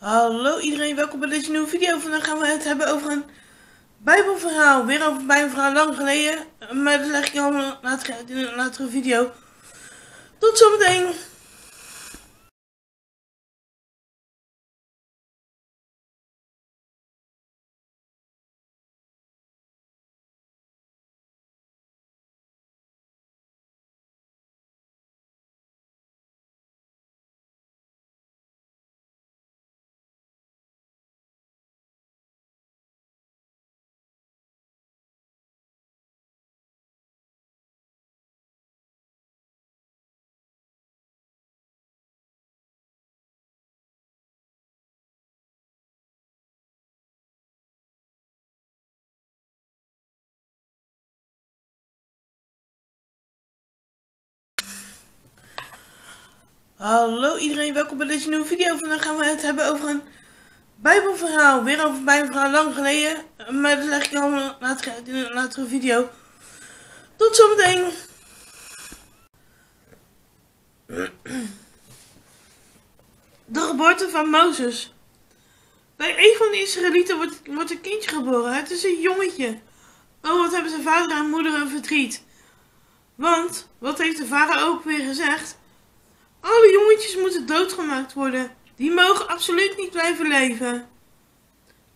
Hallo iedereen, welkom bij deze nieuwe video. Vandaag gaan we het hebben over een bijbelverhaal. Weer over een bijbelverhaal lang geleden. Maar dat leg ik allemaal later in een latere video. Tot zometeen. Hallo iedereen, welkom bij deze nieuwe video. Vandaag gaan we het hebben over een bijbelverhaal. Weer over een bijbelverhaal lang geleden. Maar dat leg ik allemaal later in een latere video. Tot zometeen. De geboorte van Mozes. Bij een van de Israëlieten wordt, wordt een kindje geboren. Het is een jongetje. Oh, wat hebben zijn vader en moeder een verdriet. Want, wat heeft de vader ook weer gezegd? Alle jongetjes moeten doodgemaakt worden. Die mogen absoluut niet blijven leven.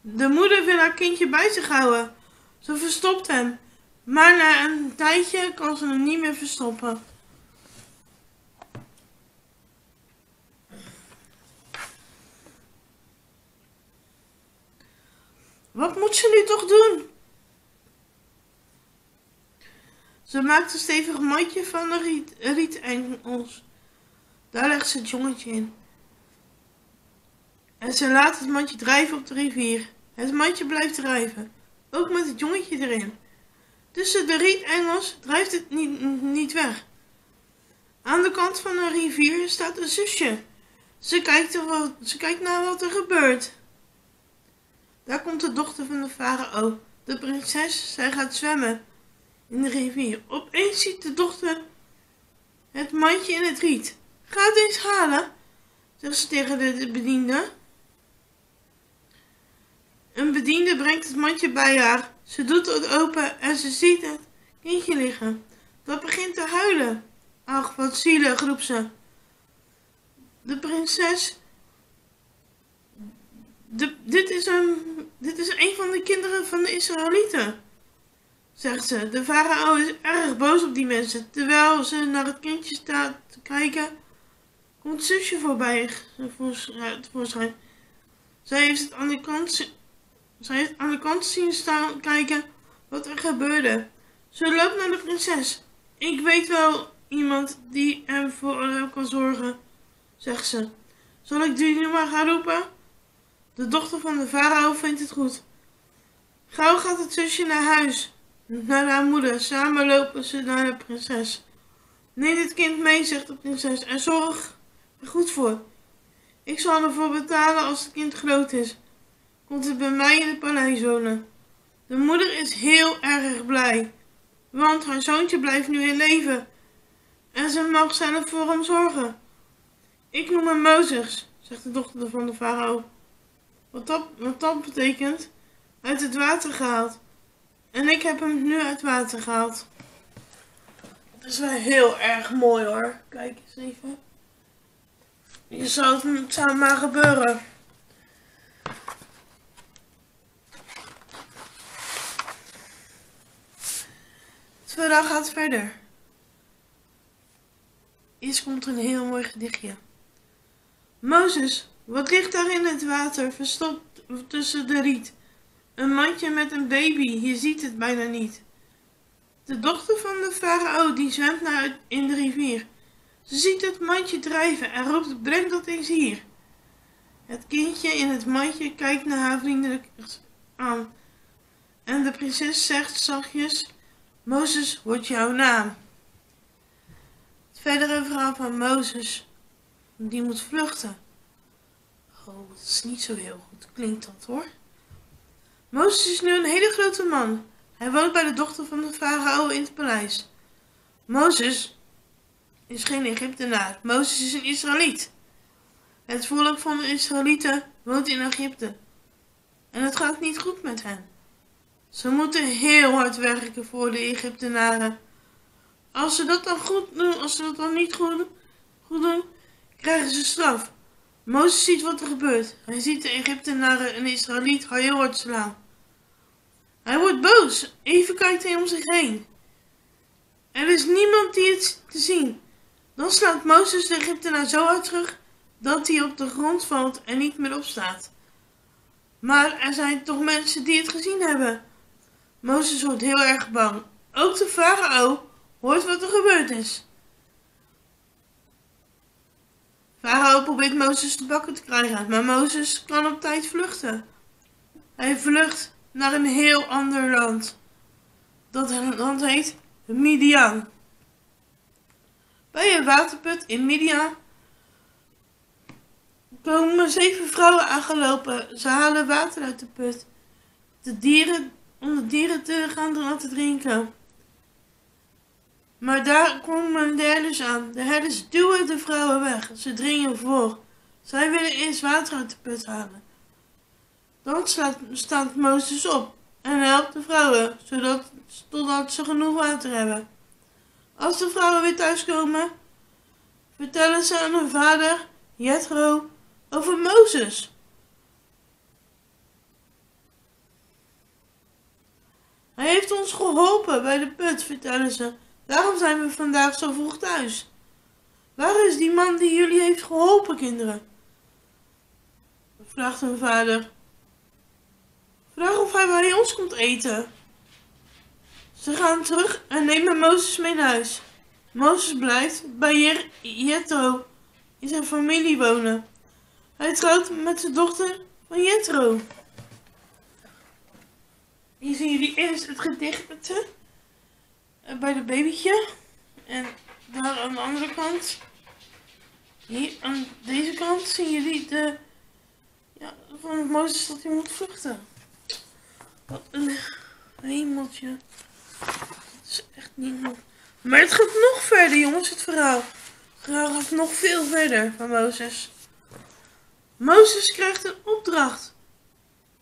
De moeder wil haar kindje bij zich houden. Ze verstopt hem. Maar na een tijdje kan ze hem niet meer verstoppen. Wat moet ze nu toch doen? Ze maakt een stevig matje van de riet, rietengels. Daar legt ze het jongetje in. En ze laat het mandje drijven op de rivier. Het mandje blijft drijven, ook met het jongetje erin. Tussen de rietengels drijft het niet, niet weg. Aan de kant van de rivier staat een zusje. Ze kijkt, ze kijkt naar wat er gebeurt. Daar komt de dochter van de farao, de prinses. Zij gaat zwemmen in de rivier. Opeens ziet de dochter het mandje in het riet. Ga het eens halen, zegt ze tegen de bediende. Een bediende brengt het mandje bij haar. Ze doet het open en ze ziet het kindje liggen. Dat begint te huilen. Ach, wat zielig, roept ze. De prinses. De, dit, is een, dit is een van de kinderen van de Israëlieten, zegt ze. De farao is erg boos op die mensen. Terwijl ze naar het kindje staat te kijken, komt zusje voorbij tevoorschijn. Zij heeft het aan de kant, zij heeft aan de kant zien staan kijken wat er gebeurde. Ze loopt naar de prinses. Ik weet wel iemand die hem voor kan zorgen, zegt ze. Zal ik die nu maar gaan roepen? De dochter van de farao vindt het goed. Gauw gaat het zusje naar huis, naar haar moeder. Samen lopen ze naar de prinses. Neem dit kind mee, zegt de prinses, en zorg goed voor. Ik zal ervoor betalen als het kind groot is. Komt het bij mij in het paleis wonen. De moeder is heel erg blij, want haar zoontje blijft nu in leven. En ze mag zelf voor hem zorgen. Ik noem hem Mozes, zegt de dochter van de farao. Wat dat, wat dat betekent, uit het water gehaald. En ik heb hem nu uit water gehaald. Dat is wel heel erg mooi hoor. Kijk eens even. Je zou het zou maar gebeuren. Het verhaal gaat verder. Eerst komt een heel mooi gedichtje. Mozes, wat ligt daar in het water, verstopt tussen de riet? Een mandje met een baby, je ziet het bijna niet. De dochter van de farao die zwemt naar in de rivier. Ze ziet het mandje drijven en roept, breng dat eens hier. Het kindje in het mandje kijkt naar haar vriendelijk aan. En de prinses zegt zachtjes, Mozes wordt jouw naam. Het verdere verhaal van Mozes, die moet vluchten. Oh, dat is niet zo heel goed, klinkt dat hoor. Mozes is nu een hele grote man. Hij woont bij de dochter van de farao in het paleis. Mozes is geen Egyptenaar. Mozes is een Israëliet. Het volk van de Israëlieten woont in Egypte. En het gaat niet goed met hen. Ze moeten heel hard werken voor de Egyptenaren. Als ze dat dan goed doen, als ze dat dan niet goed, doen, krijgen ze straf. Mozes ziet wat er gebeurt. Hij ziet de Egyptenaren een Israëliet heel hard slaan. Hij wordt boos. Even kijkt hij om zich heen. Er is niemand die het te zien. Dan slaat Mozes de Egyptenaar zo hard terug dat hij op de grond valt en niet meer opstaat. Maar er zijn toch mensen die het gezien hebben. Mozes wordt heel erg bang. Ook de farao hoort wat er gebeurd is. Farao probeert Mozes te bakken te krijgen, maar Mozes kan op tijd vluchten. Hij vlucht naar een heel ander land. Dat land heet Midian. Bij een waterput in Midian komen zeven vrouwen aangelopen. Ze halen water uit de put. De dieren, om de dieren te gaan laten drinken. Maar daar komen de herders aan. De herders duwen de vrouwen weg. Ze dringen voor. Zij willen eerst water uit de put halen. Dan staat, staat Mozes op en helpt de vrouwen, zodat, totdat ze genoeg water hebben. Als de vrouwen weer thuiskomen, vertellen ze aan hun vader, Jethro, over Mozes. Hij heeft ons geholpen bij de put, vertellen ze. Daarom zijn we vandaag zo vroeg thuis. Waar is die man die jullie heeft geholpen, kinderen? vraagt hun vader. Vraag of hij bij ons komt eten. Ze gaan terug en nemen Mozes mee naar huis. Mozes blijft bij Jethro in zijn familie wonen. Hij trouwt met de dochter van Jethro. Hier zien jullie eerst het gedicht eh, bij de babytje. En daar aan de andere kant, hier aan deze kant, zien jullie de, ja, van Mozes dat hij moet vluchten. Wat een hemeltje. Het is echt niet nog. Maar het gaat nog verder, jongens, het verhaal. Het verhaal gaat nog veel verder van Mozes. Mozes krijgt een opdracht.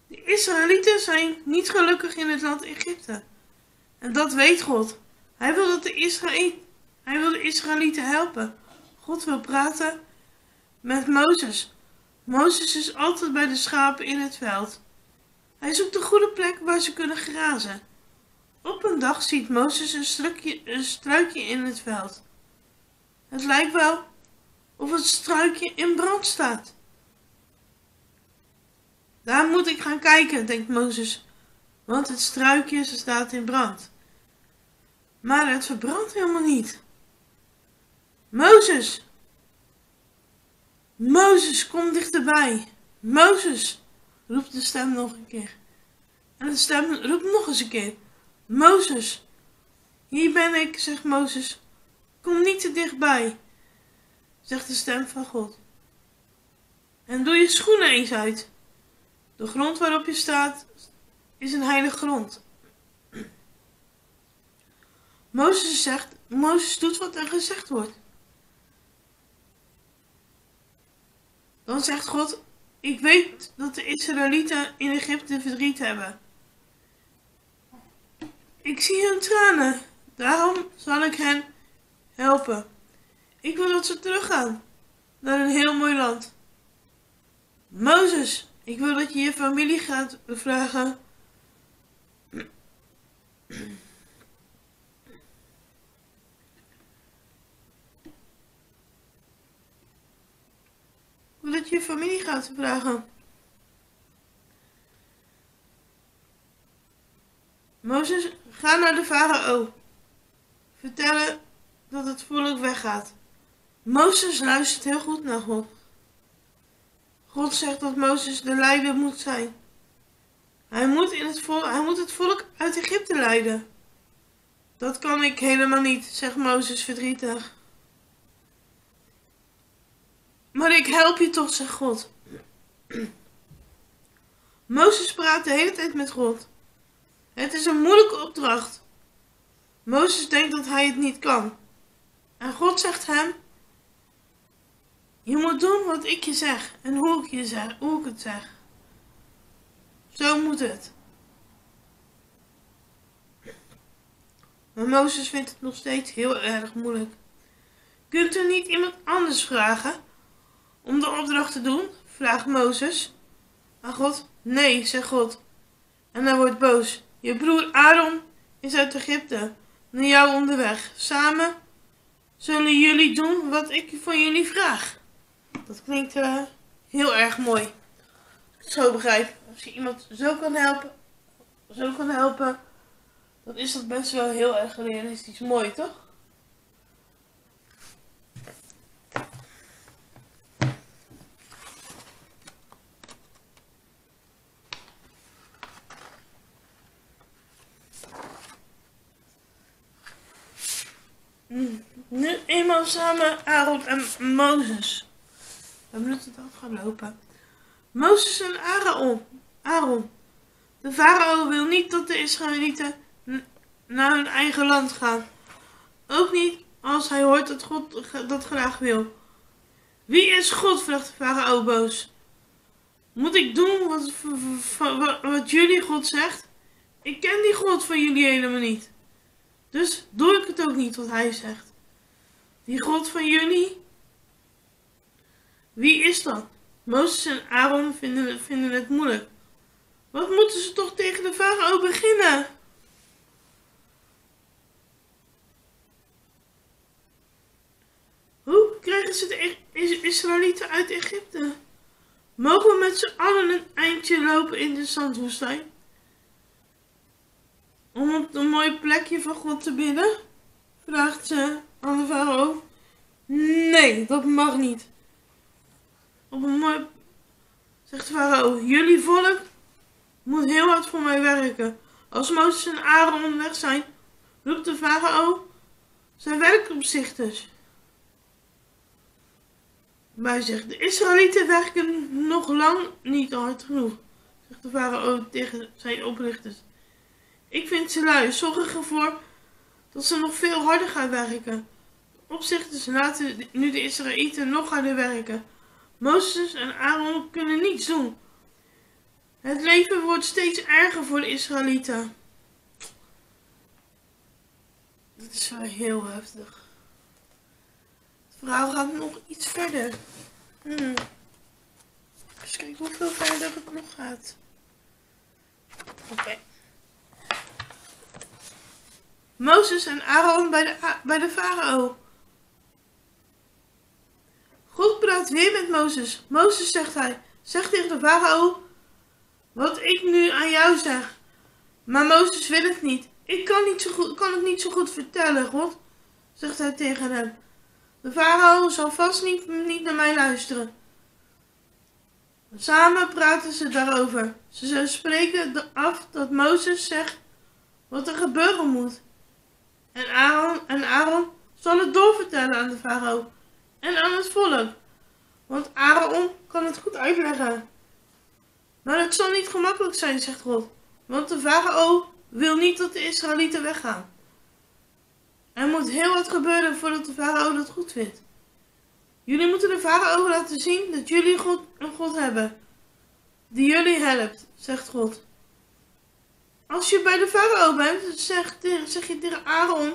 De Israëlieten zijn niet gelukkig in het land Egypte. En dat weet God. Hij wil, dat de Israël, hij wil de Israëlieten helpen. God wil praten met Mozes. Mozes is altijd bij de schapen in het veld. Hij zoekt een goede plek waar ze kunnen grazen. Op een dag ziet Mozes een, struikje in het veld. Het lijkt wel of het struikje in brand staat. Daar moet ik gaan kijken, denkt Mozes, want het struikje staat in brand. Maar het verbrandt helemaal niet. Mozes! Mozes, kom dichterbij. Mozes! roept de stem nog een keer. En de stem roept nog eens een keer. Mozes! Hier ben ik, zegt Mozes. Kom niet te dichtbij, zegt de stem van God. En doe je schoenen eens uit. De grond waarop je staat is een heilige grond. Mozes zegt, Mozes doet wat er gezegd wordt. Dan zegt God, ik weet dat de Israëlieten in Egypte verdriet hebben. Ik zie hun tranen, daarom zal ik hen helpen. Ik wil dat ze teruggaan naar een heel mooi land. Mozes, ik wil dat je je familie gaat vragen. Ik wil dat je je familie gaat vragen. Mozes, ga naar de farao. Vertellen dat het volk weggaat. Mozes luistert heel goed naar God. God zegt dat Mozes de leider moet zijn. Hij moet, in het volk, hij moet het volk uit Egypte leiden. Dat kan ik helemaal niet, zegt Mozes verdrietig. Maar ik help je toch, zegt God. Mozes praat de hele tijd met God. Het is een moeilijke opdracht. Mozes denkt dat hij het niet kan. En God zegt hem: Je moet doen wat ik je zeg en hoe ik, je zeg, hoe ik het zeg. Zo moet het. Maar Mozes vindt het nog steeds heel erg moeilijk. Kunt u niet iemand anders vragen om de opdracht te doen? vraagt Mozes. Maar God, nee, zegt God. En hij wordt boos. Je broer Aaron is uit Egypte, naar jou onderweg. Samen zullen jullie doen wat ik van jullie vraag. Dat klinkt uh, heel erg mooi. Zo begrijp. Als je iemand zo kan helpen, zo kan helpen, dan is dat best wel heel erg realistisch mooi, toch? Samen Aaron en Mozes. We hebben het af gaan lopen. Mozes en Aaron. Aaron. De farao wil niet dat de Israëlieten naar hun eigen land gaan. Ook niet als hij hoort dat God dat graag wil. Wie is God? vraagt de farao boos. Moet ik doen wat jullie God zegt? Ik ken die God van jullie helemaal niet. Dus doe ik het ook niet wat hij zegt. Die God van jullie? Wie is dat? Mozes en Aaron vinden vinden het moeilijk. Wat moeten ze toch tegen de farao beginnen? Hoe krijgen ze de Israëlieten uit Egypte? Mogen we met z'n allen een eindje lopen in de zandwoestijn? Om op een mooi plekje van God te bidden? Vraagt ze farao. Nee, dat mag niet. Op een mooi... Zegt farao, jullie volk moet heel hard voor mij werken. Als Mozes en Aaron onderweg zijn, roept de farao zijn werkopzichters. Bij zegt, de Israëlieten werken nog lang niet hard genoeg, zegt de farao tegen zijn oprichters. Ik vind ze lui. Zorg ervoor dat ze nog veel harder gaan werken. Opzichters laten nu de Israëlieten nog harder werken. Mozes en Aaron kunnen niets doen. Het leven wordt steeds erger voor de Israëlieten. Dat is wel heel heftig. Het verhaal gaat nog iets verder. Hmm. Eens kijken hoeveel verder het nog gaat. Oké. Mozes en Aaron bij de, bij de farao. God praat weer met Mozes. Mozes zegt hij, zeg tegen de farao wat ik nu aan jou zeg. Maar Mozes wil het niet. Ik kan, niet zo goed, kan het niet zo goed vertellen, God, zegt hij tegen hem. De farao zal vast niet, naar mij luisteren. Samen praten ze daarover. Ze spreken af dat Mozes zegt wat er gebeuren moet. En Aaron, en Aaron zal het doorvertellen aan de farao en aan het volk. Want Aaron kan het goed uitleggen. Maar het zal niet gemakkelijk zijn, zegt God. Want de farao wil niet dat de Israëlieten weggaan. Er moet heel wat gebeuren voordat de farao dat goed vindt. Jullie moeten de farao laten zien dat jullie God, een God hebben. Die jullie helpt, zegt God. Als je bij de farao bent, zeg, zeg je tegen Aaron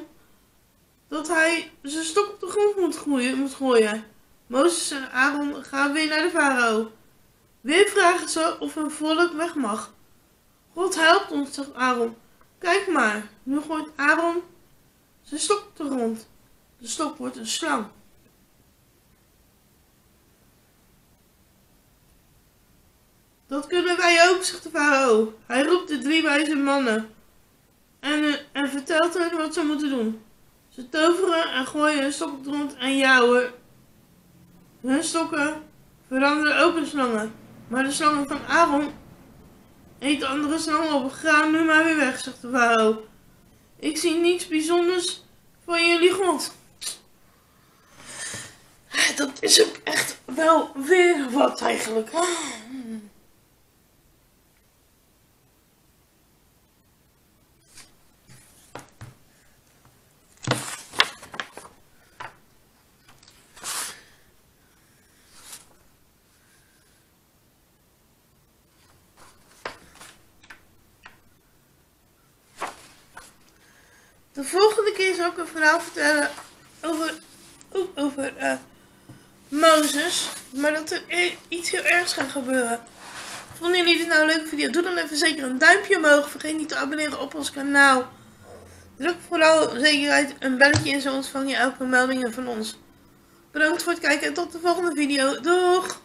dat hij zijn stok op de grond moet, gooien, moet gooien. Mozes en Aaron gaan weer naar de farao. Weer vragen ze of hun volk weg mag. God helpt ons, zegt Aaron. Kijk maar, nu gooit Aaron zijn stok op de grond. De stok wordt een slang. Dat kunnen wij ook, zegt de farao. Hij roept de drie wijze mannen en, eh, en vertelt hen wat ze moeten doen. Ze toveren en gooien hun stok op de grond en jouwen. Hun stokken veranderen ook in slangen. Maar de slangen van Aaron eten andere slangen op. Ga nu maar weer weg, zegt de farao. Ik zie niets bijzonders van jullie God. Dat is ook echt wel weer wat eigenlijk. De volgende keer zal ik een verhaal vertellen over, over eh, Mozes. Maar dat er iets heel ergs gaat gebeuren. Vonden jullie dit nou een leuke video? Doe dan even zeker een duimpje omhoog. Vergeet niet te abonneren op ons kanaal. Druk vooral zeker een belletje in, zo ontvang je elke meldingen van ons. Bedankt voor het kijken en tot de volgende video. Doeg!